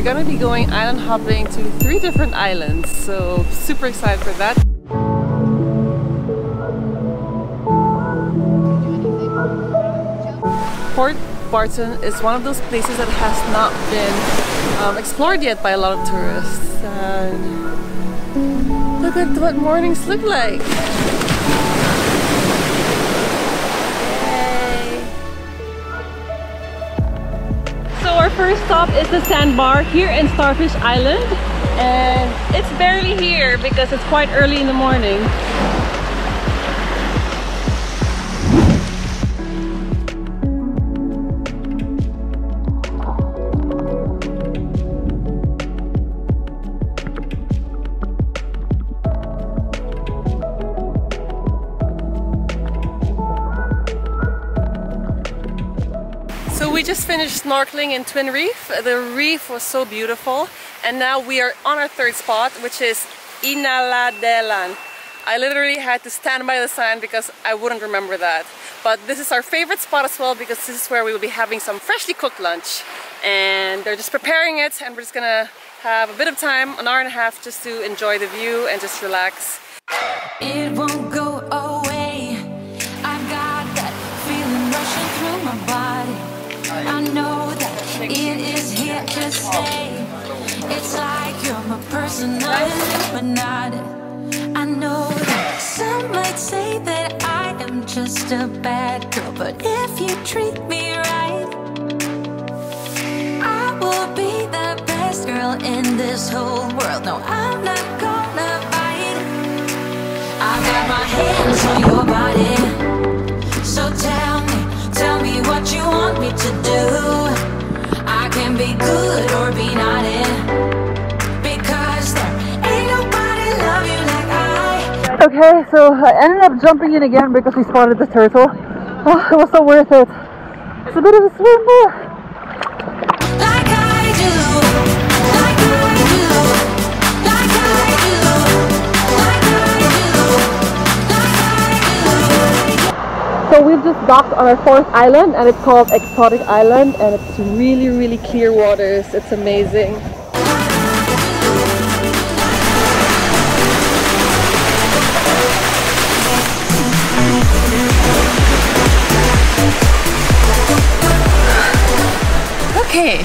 gonna be going island hopping to three different islands, so super excited for that. Port Barton is one of those places that has not been um, explored yet by a lot of tourists. And look at what mornings look like. First stop is the sandbar here in Starfish Island and it's barely here because it's quite early in the morning. We just finished snorkeling in Twin Reef. The reef was so beautiful and now we are on our third spot which is Inaladelan. I literally had to stand by the sign because I wouldn't remember that. But this is our favorite spot as well because this is where we will be having some freshly cooked lunch. And they're just preparing it and we're just gonna have a bit of time, an hour and a half just to enjoy the view and just relax. It won't go Illuminati. I know that some might say that I am just a bad girl, but if you treat me right, I will be the best girl in this whole world. No, I'm not gonna bite. I got my hands on your Okay, so I ended up jumping in again because we spotted the turtle. Oh, it was so worth it. It's a bit of a swim, but. So we've just docked on our fourth island and it's called Exotic Island and it's really really clear waters. It's amazing. Okay,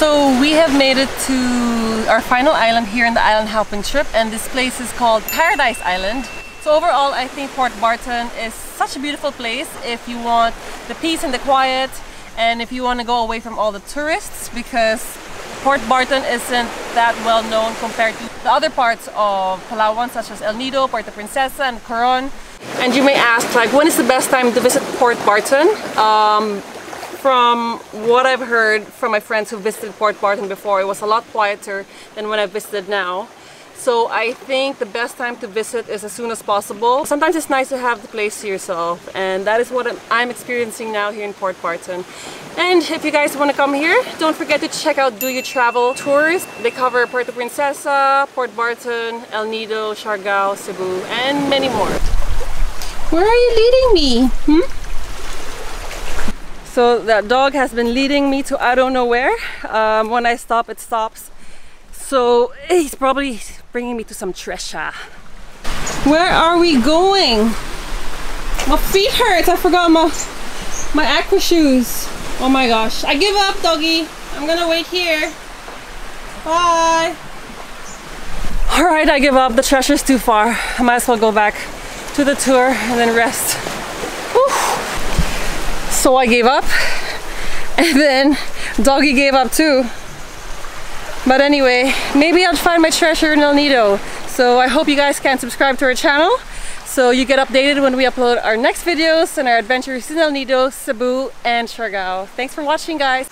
so we have made it to our final island here in the island hopping trip and this place is called Paradise Island. So overall I think Port Barton is such a beautiful place if you want the peace and the quiet and if you want to go away from all the tourists because Port Barton isn't that well known compared to the other parts of Palawan such as El Nido, Puerto Princesa and Coron. And you may ask like when is the best time to visit Port Barton? Um, from what I've heard from my friends who visited Port Barton before, it was a lot quieter than when I visited now. So I think the best time to visit is as soon as possible. Sometimes it's nice to have the place to yourself and that is what I'm- experiencing now here in Port Barton. And if you guys want to come here, don't forget to check out Do You Travel Tours. They cover Puerto Princesa, Port Barton, El Nido, Siargao, Cebu, and many more. Where are you leading me? Hmm? So that dog has been leading me to I don't know where. Um, when I stop, it stops. So he's probably bringing me to some treasure. Where are we going? My feet hurt. I forgot my my aqua shoes. Oh my gosh. I give up, doggy. I'm gonna wait here. Bye. All right, I give up. The treasure's too far. I might as well go back to the tour and then rest. So I gave up and then doggy gave up too. But anyway, maybe I'll find my treasure in El Nido. So I hope you guys can subscribe to our channel so you get updated when we upload our next videos and our adventures in El Nido, Cebu, and Siargao. Thanks for watching guys.